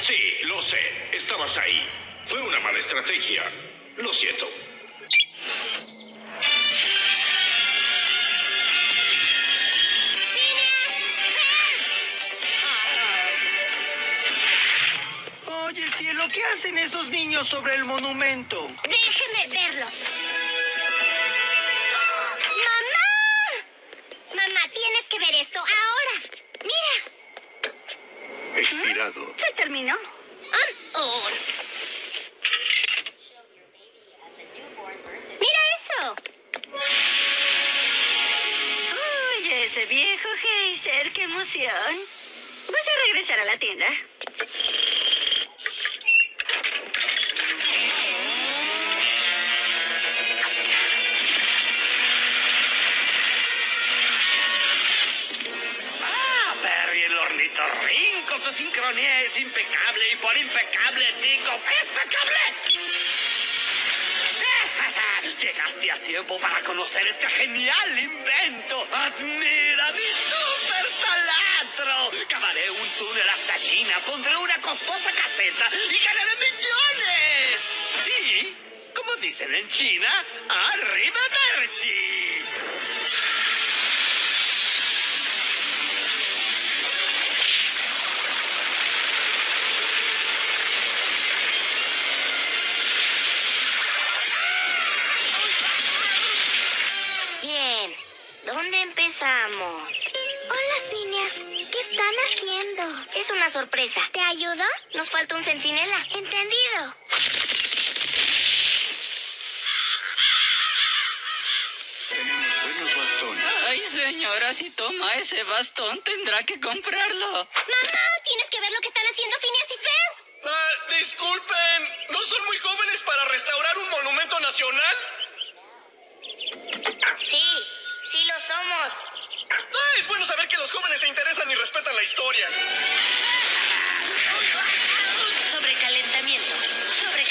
Sí, lo sé. Estabas ahí. Fue una mala estrategia. Lo siento. Oye, cielo, ¿qué hacen esos niños sobre el monumento? Déjeme verlos. Se terminó. Ah, oh. Mira eso. Uy, ese viejo geyser, qué emoción. Voy a regresar a la tienda. Ornitorrinco! Tu sincronía es impecable y por impecable digo ¡especable! Llegaste a tiempo para conocer este genial invento. ¡Admira mi super taladro! Cavaré un túnel hasta China, pondré una costosa caseta y ganaré millones. Y, como dicen en China, ¡arriba Berchi! ¿Dónde empezamos? Hola, Phineas. ¿Qué están haciendo? Es una sorpresa. ¿Te ayudo? Nos falta un centinela. Entendido. Tenemos buenos bastones. Ay, señora, si toma ese bastón, tendrá que comprarlo. Mamá, tienes que ver lo que están haciendo Phineas y Fer. Ah, disculpen, ¿no son muy jóvenes para restaurar un monumento nacional? Sí, sí lo somos. Ah, es bueno saber que los jóvenes se interesan y respetan la historia. Sobrecalentamiento. Sobrecalentamiento.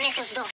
Traman esos dos.